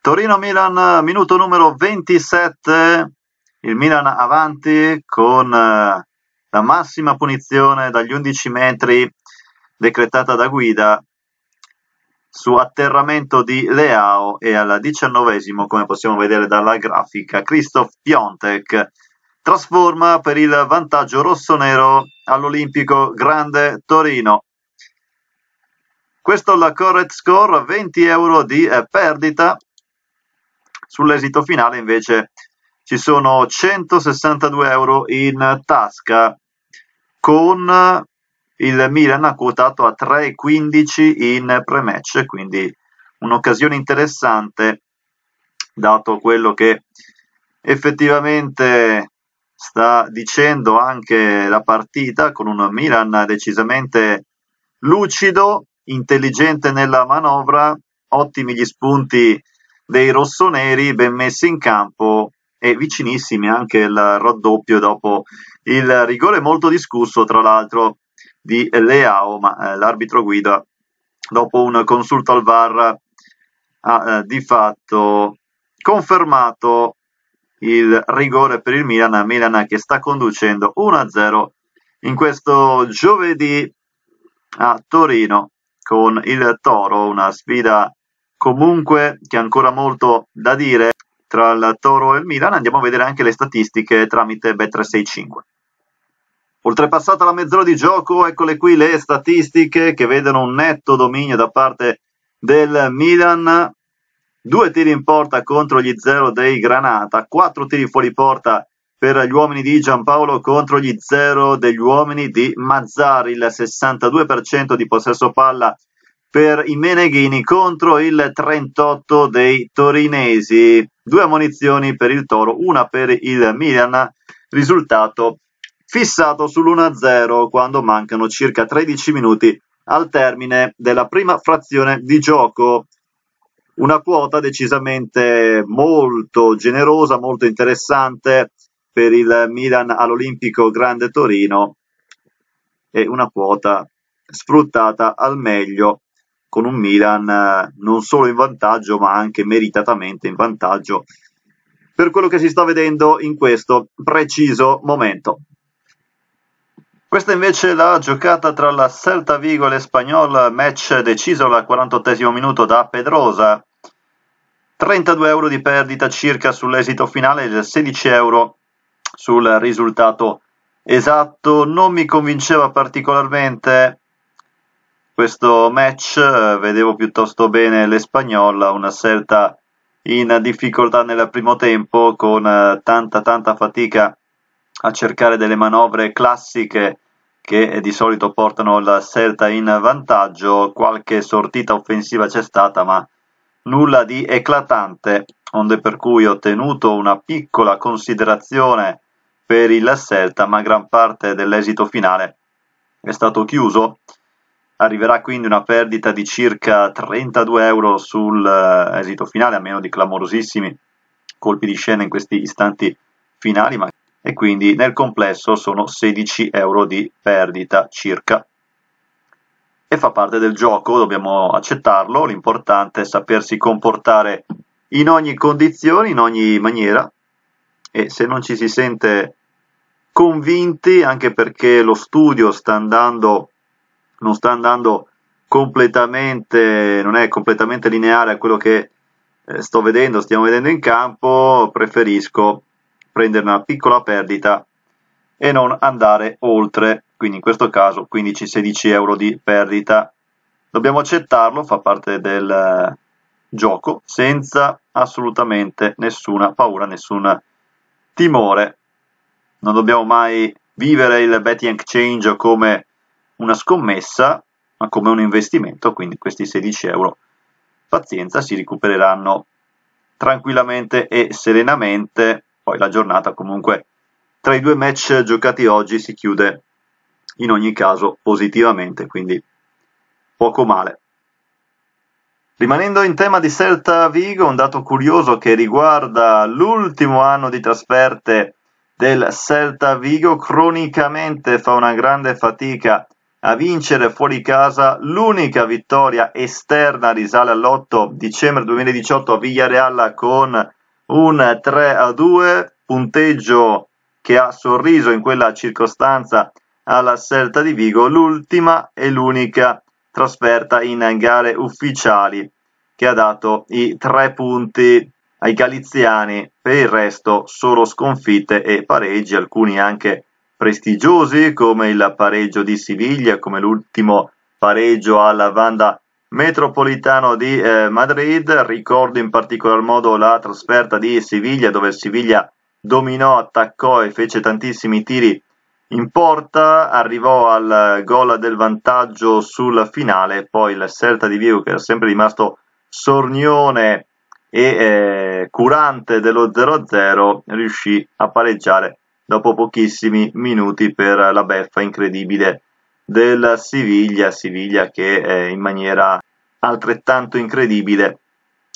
Torino-Milan, minuto numero 27, il Milan avanti con eh, la massima punizione dagli 11 metri decretata da Guida su atterramento di Leao e al diciannovesimo, come possiamo vedere dalla grafica, Christoph Piontek trasforma per il vantaggio rossonero all'Olimpico Grande Torino. Questo il correct score, 20 euro di eh, perdita Sull'esito finale invece ci sono 162 euro in tasca con il Milan quotato a 3,15 in pre-match, quindi un'occasione interessante dato quello che effettivamente sta dicendo anche la partita con un Milan decisamente lucido, intelligente nella manovra, ottimi gli spunti dei rossoneri ben messi in campo e vicinissimi anche il raddoppio dopo il rigore molto discusso tra l'altro di Leao, ma eh, l'arbitro guida dopo un consulto al VAR ha eh, di fatto confermato il rigore per il Milan, Milan che sta conducendo 1-0 in questo giovedì a Torino con il Toro, una sfida Comunque c'è ancora molto da dire tra il Toro e il Milan, andiamo a vedere anche le statistiche tramite Bet365. Oltrepassata la mezz'ora di gioco, eccole qui le statistiche che vedono un netto dominio da parte del Milan. Due tiri in porta contro gli zero dei Granata, quattro tiri fuori porta per gli uomini di Giampaolo contro gli zero degli uomini di Mazzari, il 62% di possesso palla per i Meneghini contro il 38 dei torinesi. Due ammonizioni per il Toro, una per il Milan, risultato fissato sull'1-0 quando mancano circa 13 minuti al termine della prima frazione di gioco. Una quota decisamente molto generosa, molto interessante per il Milan all'Olimpico Grande Torino e una quota sfruttata al meglio con un Milan eh, non solo in vantaggio ma anche meritatamente in vantaggio per quello che si sta vedendo in questo preciso momento. Questa invece è la giocata tra la Celta Vigo e l'Espagnol, match deciso al 48 minuto da Pedrosa. 32 euro di perdita circa sull'esito finale e 16 euro sul risultato esatto. Non mi convinceva particolarmente questo match vedevo piuttosto bene l'Espagnola, una scelta in difficoltà nel primo tempo con tanta tanta fatica a cercare delle manovre classiche che di solito portano la Celta in vantaggio, qualche sortita offensiva c'è stata ma nulla di eclatante, onde per cui ho tenuto una piccola considerazione per il Celta ma gran parte dell'esito finale è stato chiuso. Arriverà quindi una perdita di circa 32 euro sull'esito finale, a meno di clamorosissimi colpi di scena in questi istanti finali, ma... e quindi nel complesso sono 16 euro di perdita circa. E fa parte del gioco, dobbiamo accettarlo, l'importante è sapersi comportare in ogni condizione, in ogni maniera, e se non ci si sente convinti, anche perché lo studio sta andando non sta andando completamente, non è completamente lineare a quello che eh, sto vedendo, stiamo vedendo in campo, preferisco prendere una piccola perdita e non andare oltre, quindi in questo caso 15-16 euro di perdita. Dobbiamo accettarlo, fa parte del eh, gioco, senza assolutamente nessuna paura, nessun timore. Non dobbiamo mai vivere il betting exchange come una scommessa, ma come un investimento, quindi questi 16 euro, pazienza, si recupereranno tranquillamente e serenamente, poi la giornata comunque tra i due match giocati oggi si chiude in ogni caso positivamente, quindi poco male. Rimanendo in tema di Celta Vigo, un dato curioso che riguarda l'ultimo anno di trasferte del Celta Vigo, cronicamente fa una grande fatica a vincere fuori casa. L'unica vittoria esterna risale all'8 dicembre 2018 a Villareal con un 3 a 2, punteggio che ha sorriso in quella circostanza alla Celta di Vigo, l'ultima e l'unica trasferta in gare ufficiali che ha dato i tre punti ai galiziani, per il resto solo sconfitte e pareggi, alcuni anche prestigiosi come il pareggio di Siviglia, come l'ultimo pareggio alla Vanda Metropolitano di eh, Madrid. Ricordo in particolar modo la trasferta di Siviglia dove Siviglia dominò, attaccò e fece tantissimi tiri in porta, arrivò al gol del vantaggio sul finale, poi il Celta di Vigo che era sempre rimasto sornione e eh, curante dello 0-0 riuscì a pareggiare dopo pochissimi minuti per la beffa incredibile del Siviglia, Siviglia che eh, in maniera altrettanto incredibile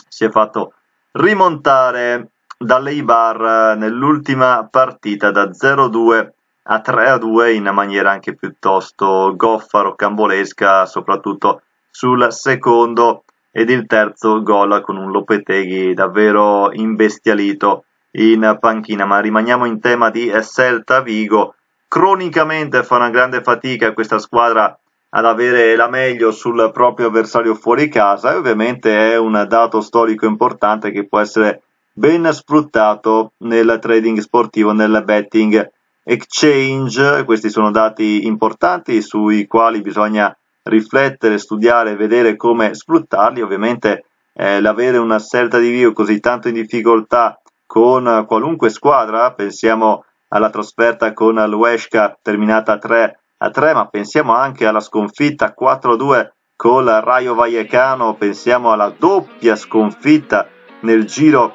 si è fatto rimontare dall'Eibar nell'ultima partita da 0-2 a 3-2 in maniera anche piuttosto goffa, rocambolesca, soprattutto sul secondo ed il terzo gol con un Lopeteghi davvero imbestialito in panchina, ma rimaniamo in tema di Celta Vigo. Cronicamente fa una grande fatica questa squadra ad avere la meglio sul proprio avversario fuori casa e ovviamente è un dato storico importante che può essere ben sfruttato nel trading sportivo, nel betting exchange. Questi sono dati importanti sui quali bisogna riflettere, studiare, vedere come sfruttarli. Ovviamente eh, l'avere una Celta di Vigo così tanto in difficoltà con qualunque squadra, pensiamo alla trasferta con l'Uesca terminata 3 a 3, ma pensiamo anche alla sconfitta 4-2 con il Rayo Vallecano, pensiamo alla doppia sconfitta nel giro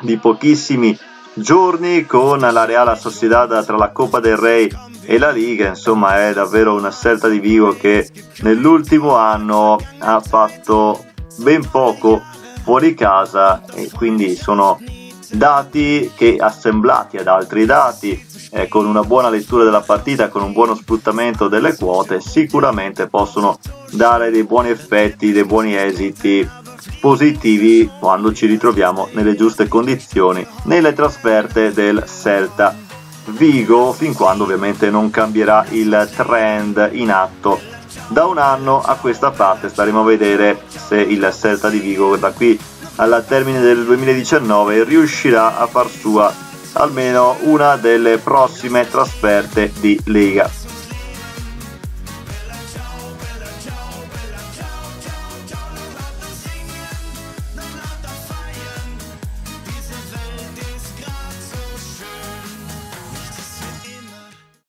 di pochissimi giorni con la Real Sociedad tra la Coppa del Rey e la Liga, insomma è davvero una scelta di Vigo che nell'ultimo anno ha fatto ben poco fuori casa e quindi sono dati che assemblati ad altri dati eh, con una buona lettura della partita, con un buono sfruttamento delle quote, sicuramente possono dare dei buoni effetti, dei buoni esiti positivi quando ci ritroviamo nelle giuste condizioni nelle trasferte del Celta Vigo, fin quando ovviamente non cambierà il trend in atto da un anno a questa parte. Staremo a vedere se il Celta di Vigo da qui al termine del 2019 riuscirà a far sua almeno una delle prossime trasferte di Lega.